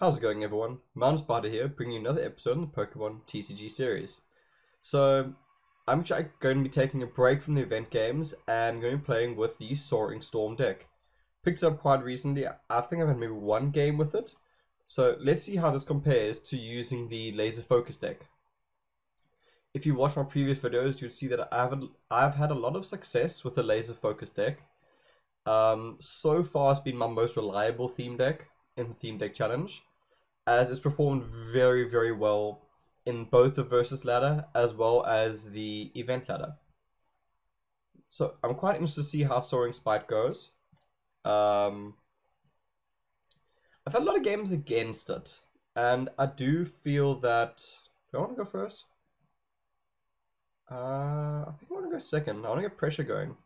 How's it going, everyone? Mountain Spyder here, bringing you another episode in the Pokemon TCG series. So, I'm going to be taking a break from the event games and going to be playing with the Soaring Storm deck. Picked up quite recently. I think I've had maybe one game with it. So, let's see how this compares to using the Laser Focus deck. If you watch my previous videos, you'll see that I've, I've had a lot of success with the Laser Focus deck. Um, so far, it's been my most reliable theme deck in the theme deck challenge, as it's performed very, very well in both the versus ladder as well as the event ladder. So I'm quite interested to see how Soaring Spite goes. Um, I've had a lot of games against it, and I do feel that. Do I want to go first? Uh, I think I want to go second. I want to get pressure going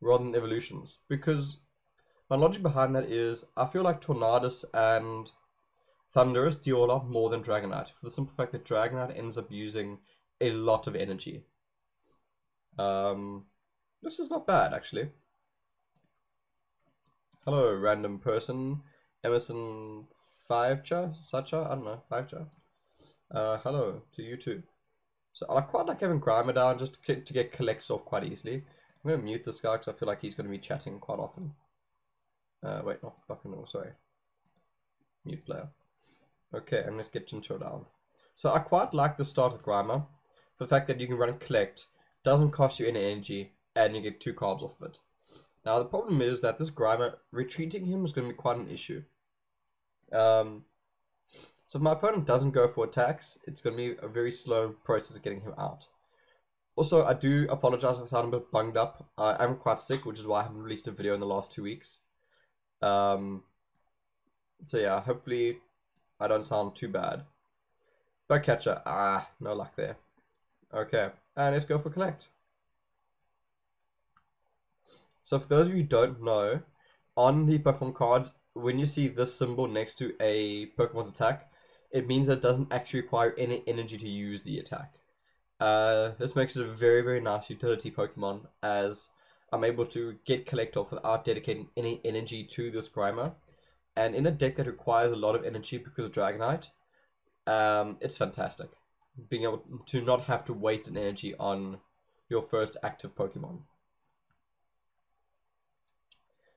rather than evolutions because my logic behind that is I feel like Tornadus and Thundurus deal a lot more than Dragonite for the simple fact that Dragonite ends up using a lot of energy. Um, this is not bad actually. Hello, random person. Emerson Fivecha? Sacha? I don't know. Fivecha? Uh, hello to you too. So I quite like having Grimer down just to, to get collects off quite easily. I'm going to mute this guy because I feel like he's going to be chatting quite often. Uh, wait, not fucking no, sorry. Mute player. Okay, and let's get Chinchou down. So I quite like the start of Grimer. For the fact that you can run and collect, doesn't cost you any energy, and you get two cards off of it. Now the problem is that this Grimer, retreating him is going to be quite an issue. Um, so if my opponent doesn't go for attacks, it's going to be a very slow process of getting him out. Also, I do apologize if I sound a bit bunged up. Uh, I'm quite sick, which is why I haven't released a video in the last two weeks. Um, so yeah, hopefully I don't sound too bad. Bug catcher, ah, no luck there. Okay, and let's go for connect. So for those of you who don't know, on the Pokemon cards, when you see this symbol next to a Pokemon's attack, it means that it doesn't actually require any energy to use the attack. Uh, this makes it a very, very nice utility Pokemon as I'm able to get collect off without dedicating any energy to this Grimer. And in a deck that requires a lot of energy because of Dragonite, um, it's fantastic. Being able to not have to waste an energy on your first active Pokemon.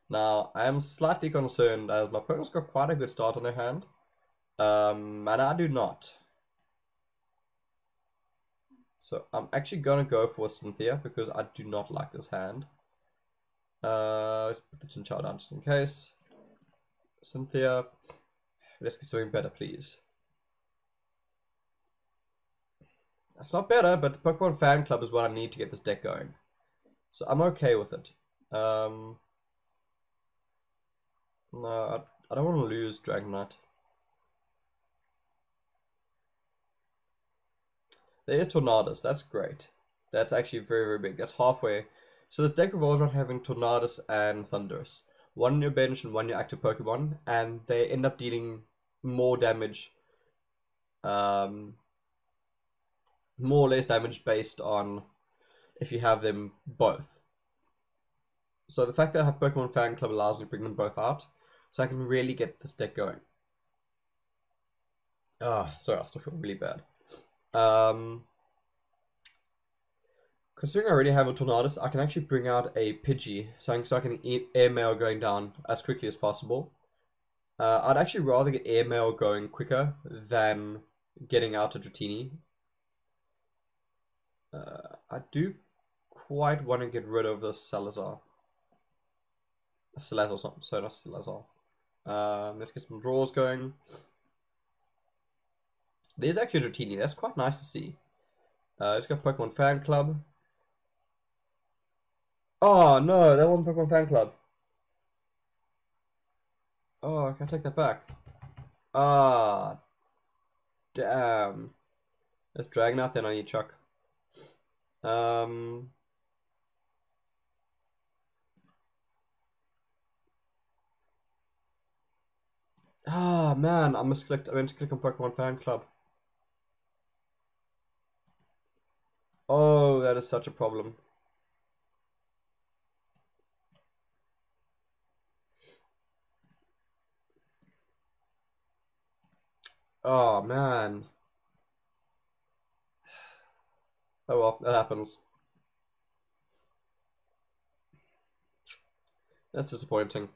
Now, I am slightly concerned as my opponent's got quite a good start on their hand. Um, and I do not. So I'm actually going to go for Cynthia because I do not like this hand. Uh, let's put the Chinchou down just in case. Cynthia, let's get something better, please. That's not better, but the Pokemon Fan Club is what I need to get this deck going. So I'm okay with it. Um, no, I, I don't want to lose Dragonite. There's Tornadus. That's great. That's actually very, very big. That's halfway. So this deck revolves around having Tornadus and Thundurus. One in your bench and one in your active Pokemon. And they end up dealing more damage. Um, more or less damage based on if you have them both. So the fact that I have Pokemon Fan Club allows me to bring them both out. So I can really get this deck going. Ah, oh, sorry, I still feel really bad. Um, considering I already have a Tornadus, I can actually bring out a Pidgey, so I can, get airmail going down as quickly as possible. Uh, I'd actually rather get airmail going quicker than getting out a Dratini. Uh, I do quite want to get rid of the Salazar. Salazar, sorry, not Salazar. Um, let's get some draws going. There's actually a Dratini. That's quite nice to see. Uh, let's go Pokemon Fan Club. Oh, no, that wasn't Pokemon Fan Club. Oh, I can take that back. Ah, damn. Let's Dragonite, then I need Chuck. Um... Ah, man, I must click. I meant to click on Pokemon Fan Club. Oh, that is such a problem. Oh, man. Oh well, that happens. That's disappointing.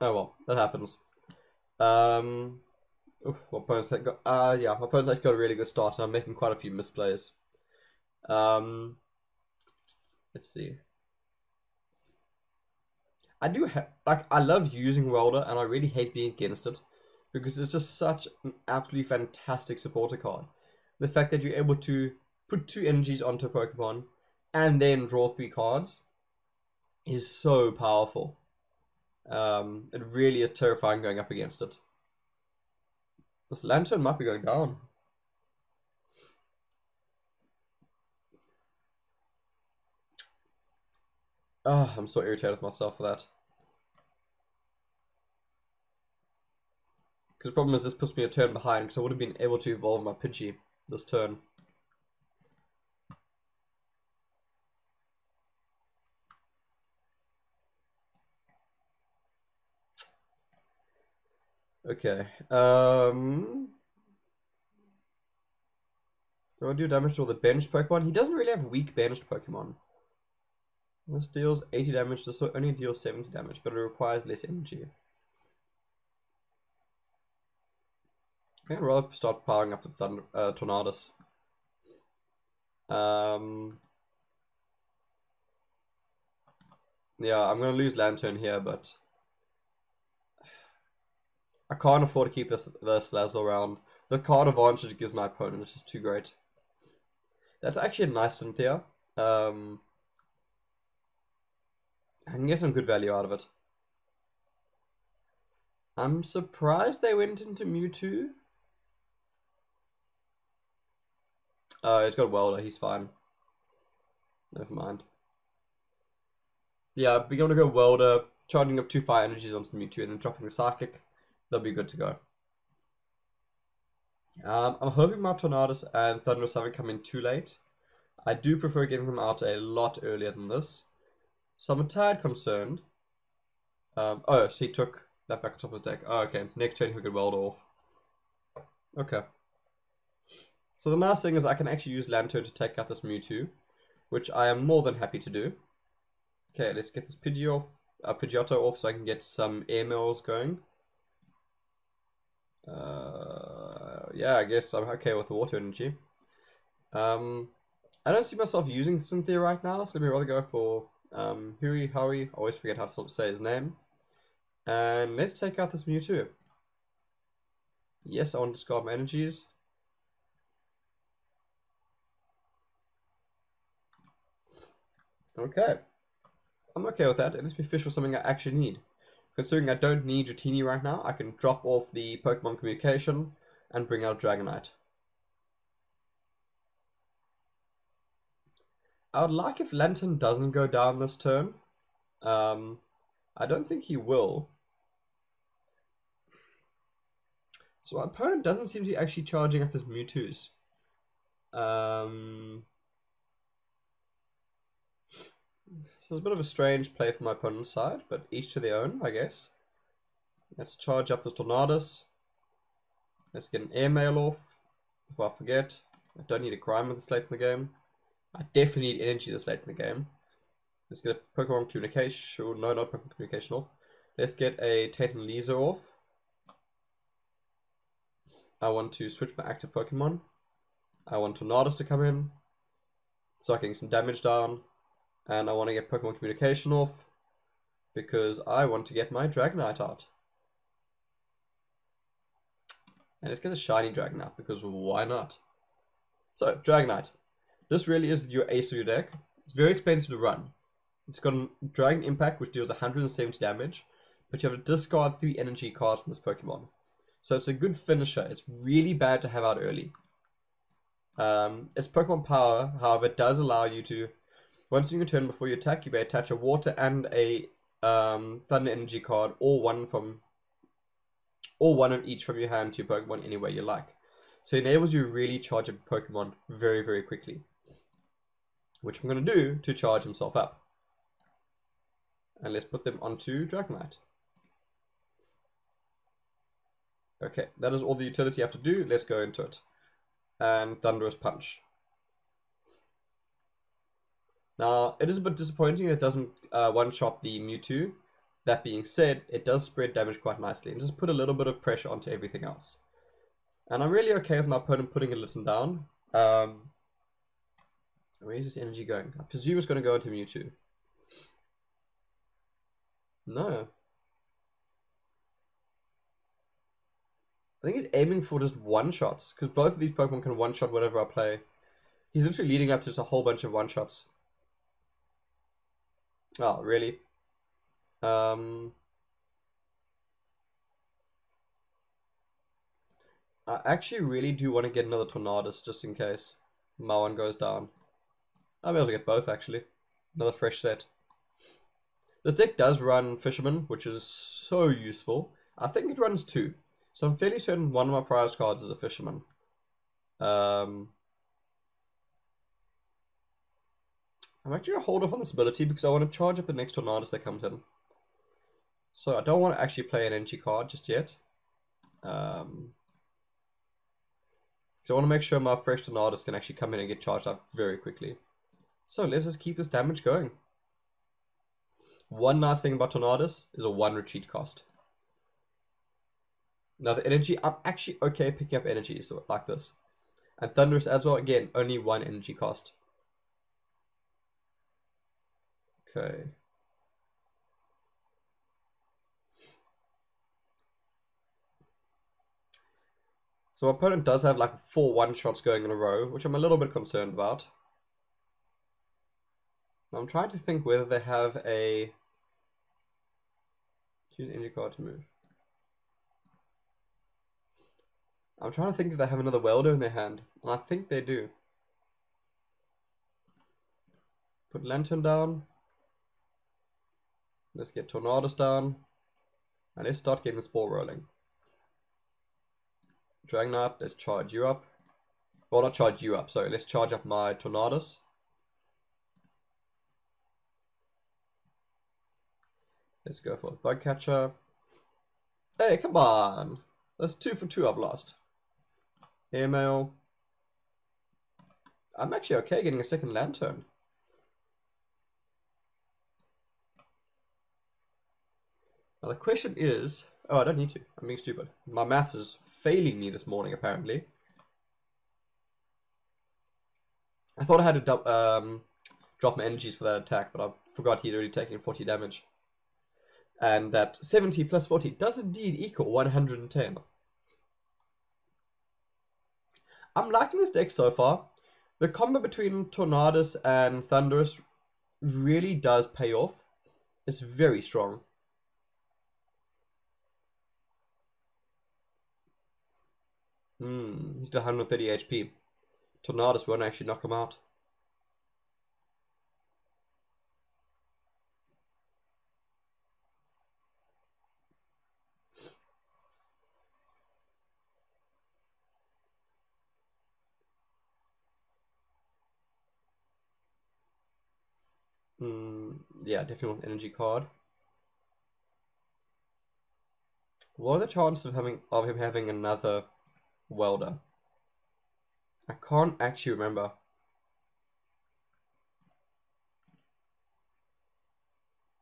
Oh well, that happens. Um, oof, my opponent's got, uh, yeah, my opponent's actually got a really good start, and I'm making quite a few misplays. Um, let's see. I do have, like, I love using Welder, and I really hate being against it, because it's just such an absolutely fantastic supporter card. The fact that you're able to put two energies onto Pokemon, and then draw three cards, is so powerful. Um, it really is terrifying going up against it. This Lanturn might be going down. Oh, I'm so irritated with myself for that. Because the problem is this puts me a turn behind because I would have been able to evolve my Pidgey this turn. Okay. Um. Do I do damage to all the benched Pokemon? He doesn't really have weak benched Pokemon. This deals 80 damage, this only deals 70 damage, but it requires less energy. I can rather start powering up the Thunder uh, Tornadus. Um, yeah, I'm gonna lose Lanturn here, but I can't afford to keep this this Lazzle around. The card advantage gives my opponent is just too great. That's actually a nice Cynthia. Um, I can get some good value out of it. I'm surprised they went into Mewtwo. Oh, he's got Welder. He's fine. Never mind. Yeah, we're going to go Welder, charging up two fire energies onto the Mewtwo, and then dropping the Psychic they'll be good to go. Um, I'm hoping my and Thundurus haven't come in too late. I do prefer getting them out a lot earlier than this. So I'm a tad concerned. Um, oh, so he took that back on top of the deck. Oh, okay. Next turn he could weld off. Okay. So the last thing is I can actually use Lanturn to take out this Mewtwo, which I am more than happy to do. Okay, let's get this Pidgey off, uh, Pidgeotto off so I can get some airmail going. Uh, yeah, I guess I'm okay with the water energy. Um, I don't see myself using Cynthia right now, so let me rather go for um, Hui Howie. I always forget how to say his name. And let's take out this Mewtwo. Yes, I want to discard my energies. Okay. I'm okay with that. It lets me fish for something I actually need. Considering I don't need Dratini right now, I can drop off the Pokemon Communication and bring out Dragonite. I would like if Lanturn doesn't go down this turn. Um, I don't think he will. So my opponent doesn't seem to be actually charging up his Mewtwo's. Um, So it's a bit of a strange play from my opponent's side, but each to their own, I guess. Let's charge up this Tornadus. Let's get an airmail off. Before I forget, I don't need a crime this late in the game. I definitely need energy this late in the game. Let's get a Pokemon Communication, no, not Pokemon Communication off. Let's get a Tate & Liza off. I want to switch my active Pokemon. I want Tornadus to come in. Start getting some damage down. And I want to get Pokemon Communication off because I want to get my Dragonite out. And let's get the shiny Dragonite because why not? So, Dragonite. This really is your ace of your deck. It's very expensive to run. It's got a Dragon Impact which deals 170 damage, but you have to discard 3 energy cards from this Pokemon. So it's a good finisher. It's really bad to have out early. Um, its Pokemon Power, however, does allow you to once in your turn before you attack, you may attach a water and a um, thunder energy card, or one from, or one of each from your hand to your Pokemon any way you like. So it enables you to really charge a Pokemon very, very quickly. Which I'm going to do to charge himself up. And let's put them onto Dragonite. Okay, that is all the utility I have to do. Let's go into it. And Thunderous Punch. Now, it is a bit disappointing it doesn't uh, one-shot the Mewtwo. That being said, it does spread damage quite nicely and just put a little bit of pressure onto everything else. And I'm really okay with my opponent putting a listen down. Um, where's this energy going? I presume it's going to go into Mewtwo. No. I think he's aiming for just one-shots, because both of these Pokemon can one-shot whatever I play. He's literally leading up to just a whole bunch of one-shots. Oh, really? Um, I actually really do want to get another Tornadus just in case my one goes down. I'll be able to get both actually. Another fresh set. The deck does run Fisherman, which is so useful. I think it runs two. So I'm fairly certain one of my prize cards is a Fisherman. Um, I'm actually going to hold off on this ability because I want to charge up the next Tornadus that comes in. So I don't want to actually play an energy card just yet. Um, so I want to make sure my fresh Tornadus can actually come in and get charged up very quickly. So let's just keep this damage going. One nice thing about Tornadus is a one retreat cost. Now the energy, I'm actually okay picking up energy so like this. And Thundurus as well, again, only one energy cost. Okay. So my opponent does have like four one-shots going in a row, which I'm a little bit concerned about. I'm trying to think whether they have a... Choose energy card to move. I'm trying to think if they have another welder in their hand, and I think they do. Put Lanturn down. Let's get Tornadus down. And let's start getting this ball rolling. Dragonite, let's charge you up. Well, not charge you up, sorry. Let's charge up my Tornadus. Let's go for a Bug Catcher. Hey, come on. That's two for two I've lost. Airmail. I'm actually okay getting a second Lanturn. Now the question is, Oh, I don't need to. I'm being stupid. My maths is failing me this morning, apparently. I thought I had to um, drop my energies for that attack, but I forgot he'd already taken 40 damage. And that 70 plus 40 does indeed equal 110. I'm liking this deck so far. The combo between Tornadus and Thundurus really does pay off. It's very strong. Hmm, he's 130 HP. Tornadus won't actually knock him out. Hmm, yeah, definitely want energy card. What are the chances of having of him having another welder. I can't actually remember.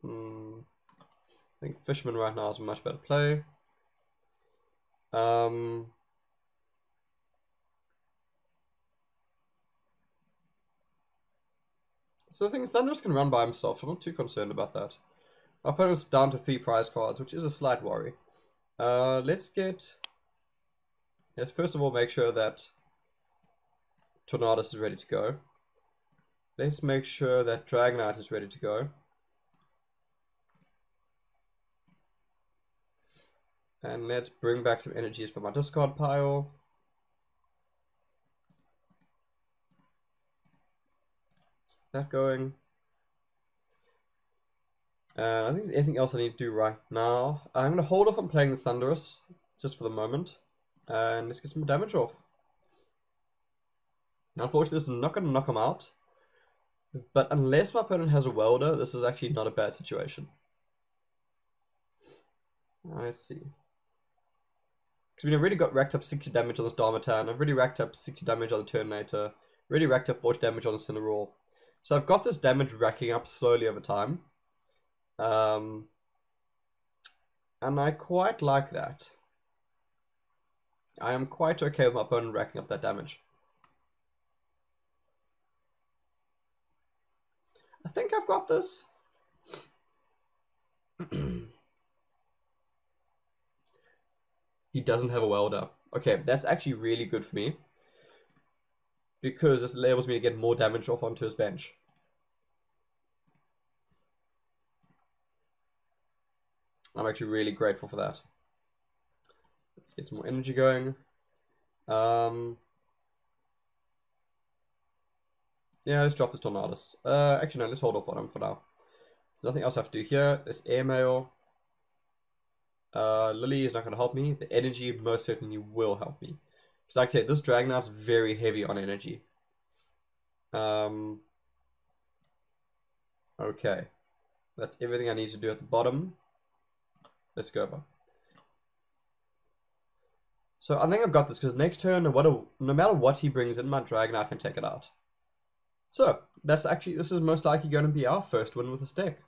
Hmm. I think Fisherman right now is a much better play. Um, so the thing is, Thundurus can run by himself, so I'm not too concerned about that. Our opponent's down to three prize cards, which is a slight worry. Uh, let's get Let's first of all make sure that Tornadus is ready to go. Let's make sure that Dragonite is ready to go. And let's bring back some energies from our discard pile. that going. And I think there's anything else I need to do right now. I'm going to hold off on playing the Thundurus, just for the moment. And let's get some damage off. Unfortunately, this is not going to knock him out. But unless my opponent has a welder, this is actually not a bad situation. Let's see. Because I've already got racked up 60 damage on this Darmanitan. I've already racked up 60 damage on the Terminator. Already racked up 40 damage on the Incineroar. So I've got this damage racking up slowly over time. Um, and I quite like that. I am quite okay with my opponent racking up that damage. I think I've got this. he doesn't have a welder. Okay, that's actually really good for me. Because this enables me to get more damage off onto his bench. I'm actually really grateful for that. Let's get some more energy going. Um, yeah, let's drop this Tornadus. Uh, actually, no, let's hold off on him for now. There's nothing else I have to do here. There's airmail. Uh, Lillie is not going to help me. The energy most certainly will help me. Because like I said, this Dragonite's very heavy on energy. Um, okay. That's everything I need to do at the bottom. Let's go over. So I think I've got this because next turn, what a, no matter what he brings in, my dragon, I can take it out. So that's actually, this is most likely going to be our first win with this deck.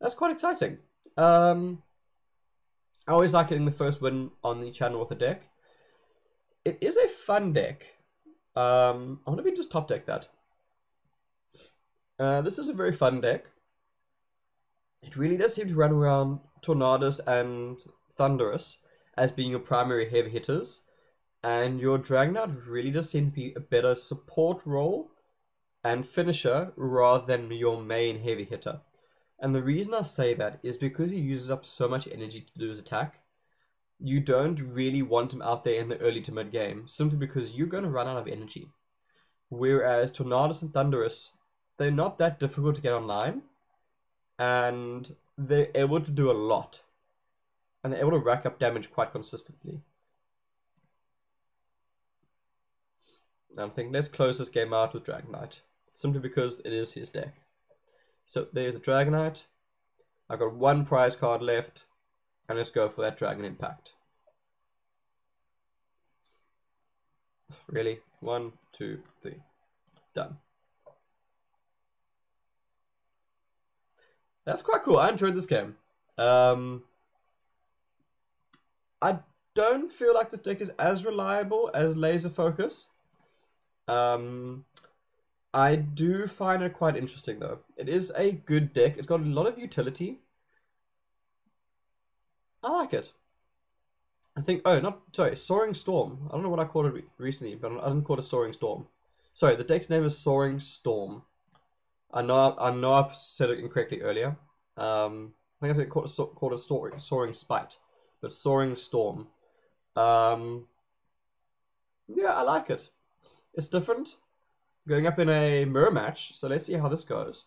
That's quite exciting. Um, I always like getting the first win on the channel with a deck. It is a fun deck. Um, I want to be just top deck that. Uh, this is a very fun deck. It really does seem to run around Tornadus and Thundurus as being your primary heavy hitters. And your Dragonite really does seem to be a better support role and finisher rather than your main heavy hitter. And the reason I say that is because he uses up so much energy to do his attack. You don't really want him out there in the early to mid game, simply because you're going to run out of energy. Whereas Tornadus and Thundurus, they're not that difficult to get online, and they're able to do a lot. And they're able to rack up damage quite consistently. And I think let's close this game out with Dragonite, simply because it is his deck. So there's the Dragonite. I've got one prize card left. And let's go for that Dragon Impact. Really? One, two, three. Done. That's quite cool. I enjoyed this game. Um, I don't feel like the deck is as reliable as Laser Focus. Um, I do find it quite interesting though. It is a good deck. It's got a lot of utility. I like it. I think, oh, not, sorry, Soaring Storm. I don't know what I called it re recently, but I didn't call it Soaring Storm. Sorry, the deck's name is Soaring Storm. I know I know I said it incorrectly earlier. Um, I think I said called it, called it Soaring, Soaring Spite, but Soaring Storm. Um, yeah, I like it. It's different going up in a mirror match. So let's see how this goes.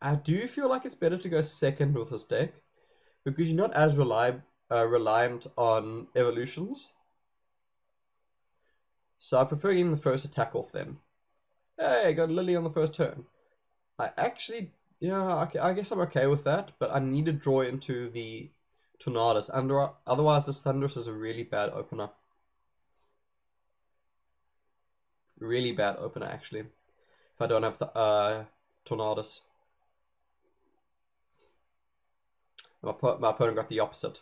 I do feel like it's better to go second with this deck because you're not as rely, uh, reliant on evolutions. So I prefer getting the first attack off then. Hey, I got Lillie on the first turn. I actually, yeah, I guess I'm okay with that, but I need to draw into the Under, otherwise, this Thundurus is a really bad opener. Really bad opener, actually. If I don't have the uh, Tornadus. My, my opponent got the opposite.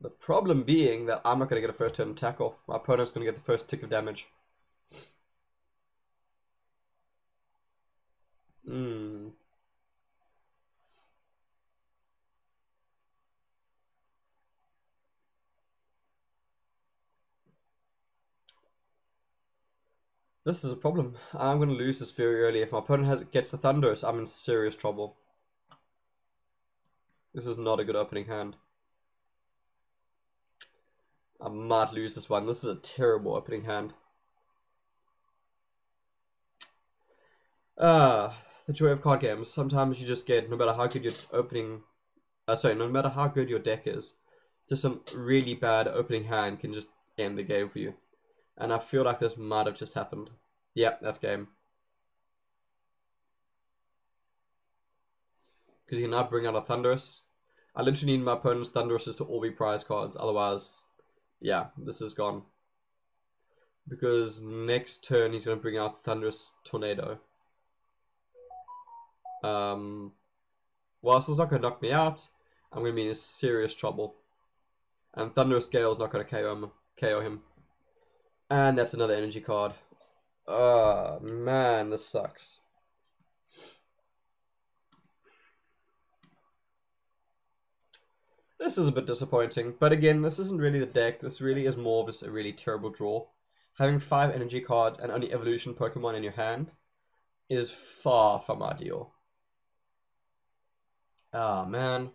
The problem being that I'm not going to get a first turn attack off. My opponent's going to get the first tick of damage. Hmm. This is a problem. I'm going to lose this very early. If my opponent has gets the Thundurus, I'm in serious trouble. This is not a good opening hand. I might lose this one. This is a terrible opening hand. Ah, the joy of card games. Sometimes you just get, no matter how good your opening, uh, sorry, no matter how good your deck is, just some really bad opening hand can just end the game for you. And I feel like this might have just happened. Yep, that's game. Because you can now bring out a Thundurus. I literally need my opponent's Thunduruses to all be prize cards. Otherwise, yeah, this is gone. Because next turn he's going to bring out Thundurus Tornado. Um, whilst it's not going to knock me out, I'm going to be in serious trouble. And Thundurus Gale is not going to KO him, KO him. And that's another energy card. Oh, man, this sucks. This is a bit disappointing, but again, this isn't really the deck. This really is more of a really terrible draw. Having five energy cards and only evolution Pokemon in your hand is far from ideal. Ah, oh, man.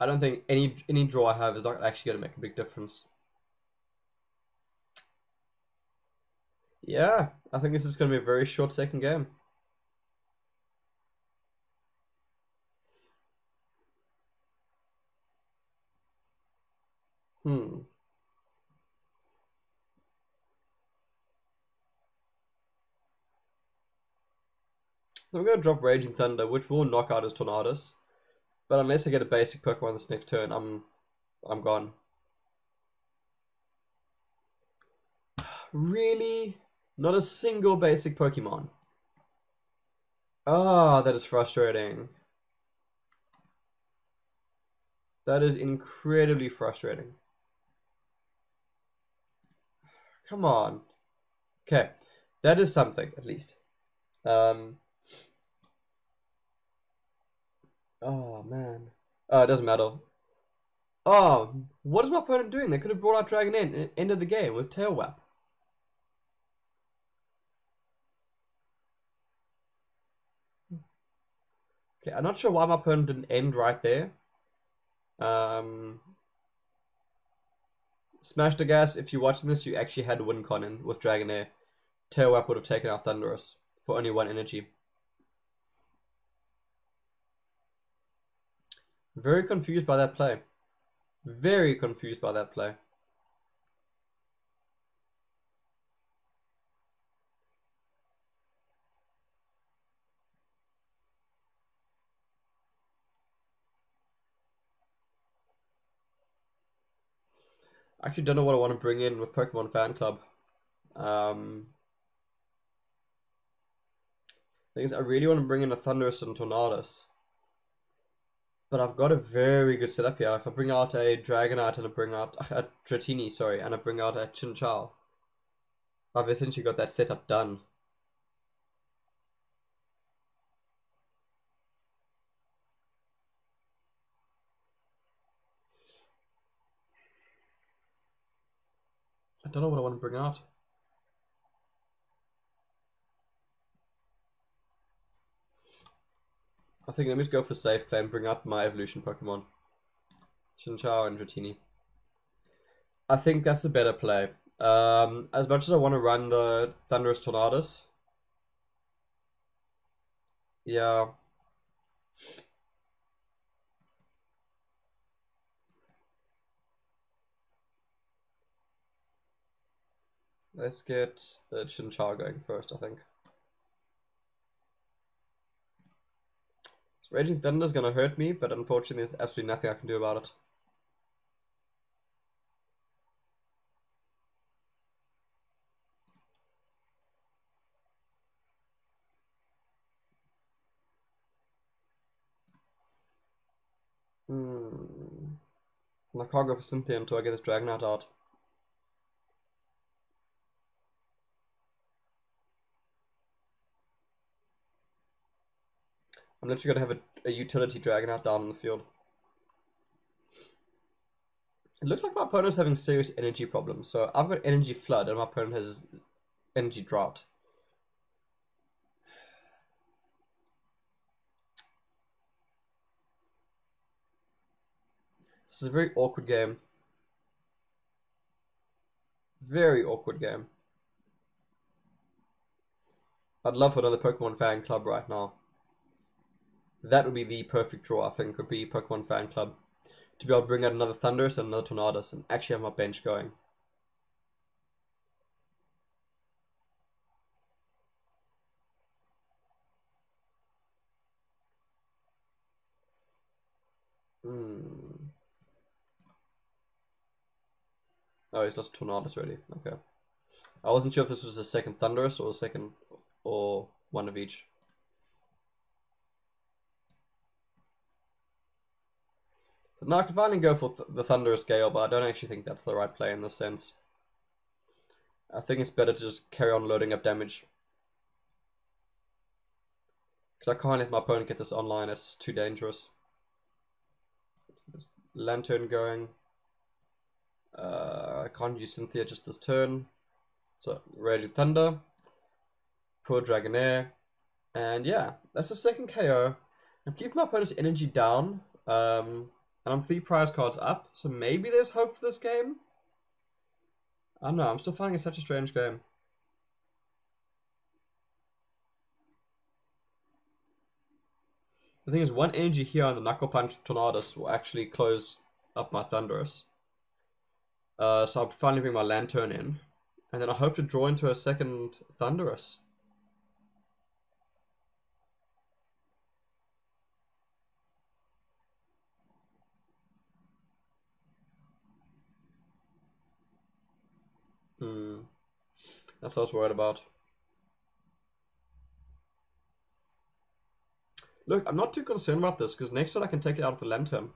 I don't think any any draw I have is not actually going to make a big difference. Yeah, I think this is going to be a very short second game. Hmm. So I'm going to drop Raging Thunder, which will knock out his Tornadus. But unless I get a basic Pokemon this next turn, I'm I'm gone. Really? Not a single basic Pokemon. Ah, oh, that is frustrating. That is incredibly frustrating. Come on. Okay. That is something, at least. Um. Oh, man. Oh, it doesn't matter. Oh, what is my opponent doing? They could have brought out Dragonair and ended the game with Tail Whap. Okay, I'm not sure why my opponent didn't end right there. Um, Smash the Gas, if you're watching this, you actually had Wincon in with Dragonair. Tail Whap would have taken out Thundurus for only one energy. Very confused by that play. Very confused by that play. I actually don't know what I want to bring in with Pokemon Fan Club. Um, thing is, I really want to bring in a Thundurus and Tornadus. But I've got a very good setup here. If I bring out a Dragonite and I bring out a Dratini, sorry, and I bring out a Chinchou, I've essentially got that setup done. I don't know what I want to bring out. I think let me just go for safe play and bring up my evolution Pokemon. Chinchou and Dratini. I think that's the better play. Um, as much as I want to run the Thundurus Tornadus. Yeah. Let's get the Chinchou going first, I think. Raging Thunder is gonna hurt me, but unfortunately there's absolutely nothing I can do about it. Hmm. I can't go for Cynthia until I get this Dragonite out. I'm literally going to have a, a utility out down in the field. It looks like my opponent's having serious energy problems. So I've got energy flood and my opponent has energy drought. This is a very awkward game. Very awkward game. I'd love for another Pokemon fan club right now that would be the perfect draw, I think, would be Pokemon Fan Club. To be able to bring out another Thundurus and another Tornadus and actually have my bench going. Hmm. Oh, he's lost Tornadus already. Okay. I wasn't sure if this was the second Thundurus or the second or one of each. So now I could finally go for th the Thundurus Gale, but I don't actually think that's the right play in this sense. I think it's better to just carry on loading up damage. Because I can't let my opponent get this online, it's too dangerous. This Lanturn going. Uh, I can't use Cynthia just this turn. So, Raging Thunder. Poor Dragonair. And yeah, that's the second KO. I'm keeping my opponent's energy down. Um, and I'm three prize cards up. So maybe there's hope for this game. I don't know, I'm still finding it such a strange game. The thing is, one energy here on the Knuckle Punch Tornadus will actually close up my Thundurus. Uh, so I'll finally bring my Lanturn in. And then I hope to draw into a second Thundurus. Hmm. That's what I was worried about. Look, I'm not too concerned about this, because next turn I can take it out of the Lanturn.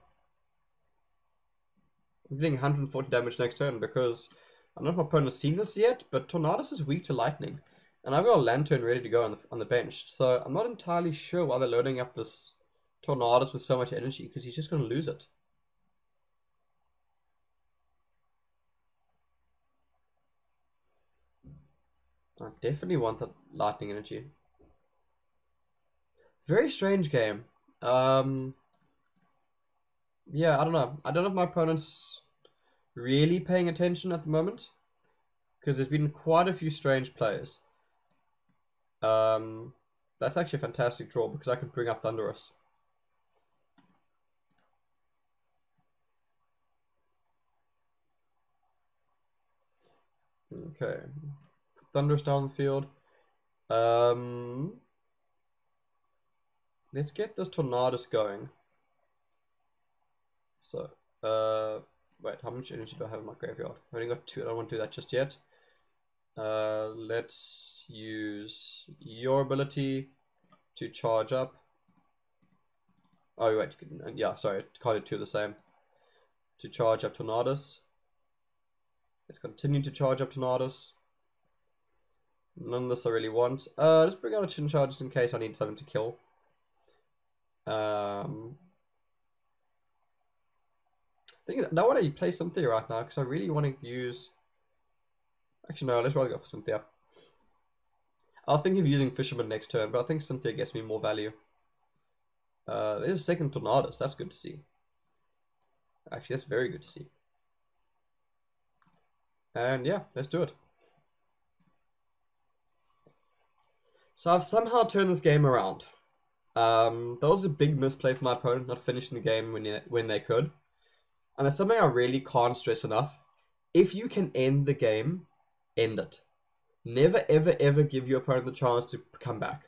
I'm dealing 140 damage next turn, because I don't know if my opponent has seen this yet, but Tornadus is weak to lightning. And I've got a Lanturn ready to go on the, on the bench, so I'm not entirely sure why they're loading up this Tornadus with so much energy, because he's just going to lose it. I definitely want the lightning energy. Very strange game. Um, yeah, I don't know. I don't know if my opponent's really paying attention at the moment. Because there's been quite a few strange plays. Um, that's actually a fantastic draw because I can bring up Thundurus. Okay. Thundurus down the field. Um, let's get this Tornadus going. So, uh, wait, how much energy do I have in my graveyard? I've only got two. I don't want to do that just yet. Uh, let's use your ability to charge up. Oh, wait, yeah, sorry, can't do two of the same. To charge up Tornadus. Let's continue to charge up Tornadus. None of this I really want. Uh, let's bring out a Chinchou just in case I need something to kill. Um, thing is, I don't want to play Cynthia right now because I really want to use. Actually, no, let's rather go for Cynthia. I was thinking of using Fisherman next turn, but I think Cynthia gets me more value. Uh, there's a second Tornadus. That's good to see. Actually, that's very good to see. And yeah, let's do it. So I've somehow turned this game around. Um, that was a big misplay for my opponent, not finishing the game when, when they could. And that's something I really can't stress enough. If you can end the game, end it. Never, ever, ever give your opponent the chance to come back.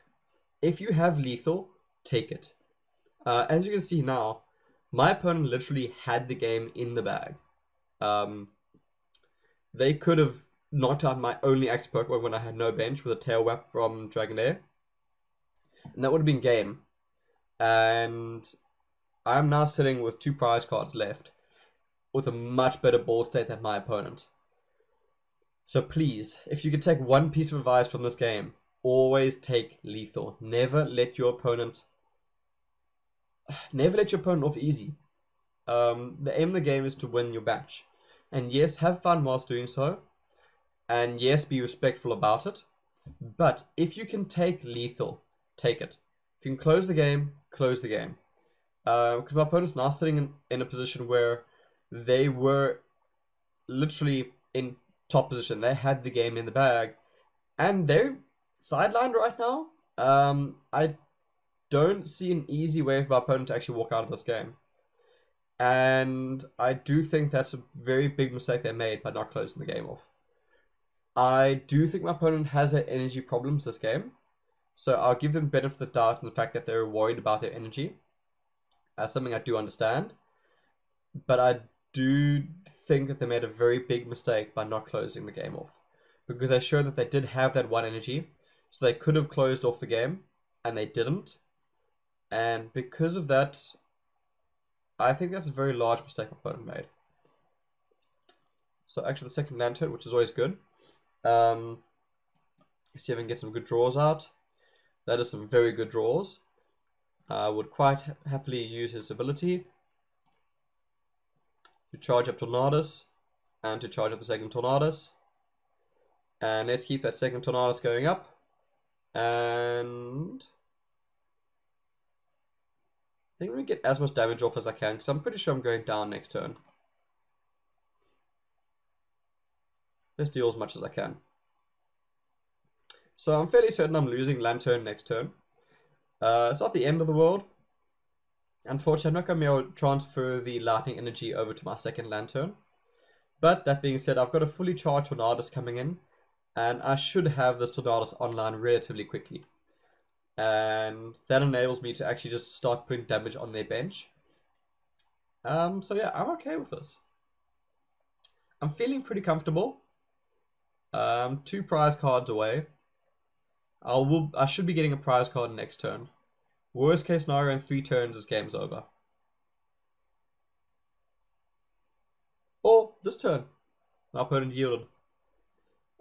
If you have lethal, take it. Uh, as you can see now, my opponent literally had the game in the bag. Um, they could have knocked out my only active Pokemon when I had no bench with a Tail Whip from Dragonair. And that would have been game. And I'm now sitting with two prize cards left with a much better board state than my opponent. So please, if you could take one piece of advice from this game, always take lethal. Never let your opponent never let your opponent off easy. Um, the aim of the game is to win your batch. And yes, have fun whilst doing so and yes, be respectful about it. But if you can take lethal, take it. If you can close the game, close the game. Because uh, my opponent's now sitting in, in a position where they were literally in top position. They had the game in the bag, and they're sidelined right now. Um, I don't see an easy way for my opponent to actually walk out of this game. And I do think that's a very big mistake they made by not closing the game off. I do think my opponent has their energy problems this game. So I'll give them benefit of the doubt in the fact that they're worried about their energy. As something I do understand. but I do think that they made a very big mistake by not closing the game off. Because they showed that they did have that one energy, so they could have closed off the game, and they didn't. And because of that, I think that's a very large mistake my opponent made. So actually the second Lanturn, which is always good. Um, see if I can get some good draws out. That is some very good draws. I would quite ha happily use his ability to charge up Tornadus and to charge up the second Tornadus. And let's keep that second Tornadus going up. And I think we get as much damage off as I can because I'm pretty sure I'm going down next turn. Let's deal as much as I can. So I'm fairly certain I'm losing Lanturn next turn. Uh, it's not the end of the world. Unfortunately, I'm not going to be able to transfer the lightning energy over to my second Lanturn. But that being said, I've got a fully charged Tornadus coming in. And I should have this Tornadus online relatively quickly. And that enables me to actually just start putting damage on their bench. Um, so yeah, I'm okay with this. I'm feeling pretty comfortable. Um, two prize cards away. I will. I should be getting a prize card next turn. Worst case scenario, in three turns, this game's over. Or this turn, my opponent yielded.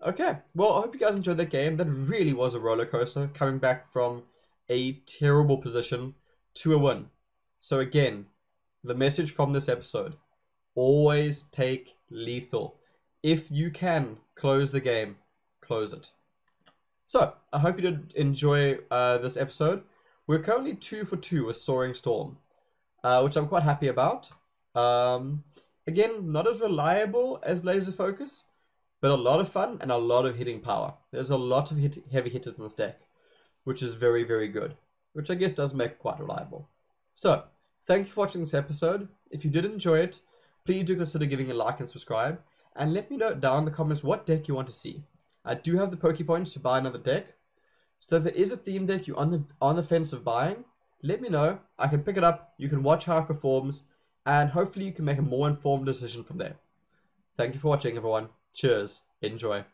Okay, well, I hope you guys enjoyed that game. That really was a roller coaster, coming back from a terrible position to a win. So again, the message from this episode: always take lethal. If you can close the game, close it. So, I hope you did enjoy uh, this episode. We're currently two for two with Soaring Storm, uh, which I'm quite happy about. Um, again, not as reliable as Laser Focus, but a lot of fun and a lot of hitting power. There's a lot of hit heavy hitters in this deck, which is very, very good, which I guess does make it quite reliable. So, thank you for watching this episode. If you did enjoy it, please do consider giving a like and subscribe, and let me know down in the comments what deck you want to see. I do have the Pokepoints to buy another deck. So if there is a theme deck you're on the, on the fence of buying, let me know. I can pick it up, you can watch how it performs, and hopefully you can make a more informed decision from there. Thank you for watching everyone. Cheers. Enjoy.